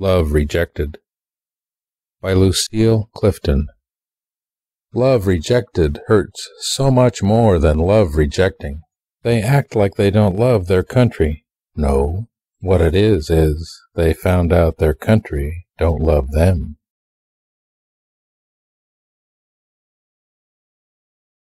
Love Rejected by Lucille Clifton. Love rejected hurts so much more than love rejecting. They act like they don't love their country. No, what it is, is they found out their country don't love them.